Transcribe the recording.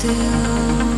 still.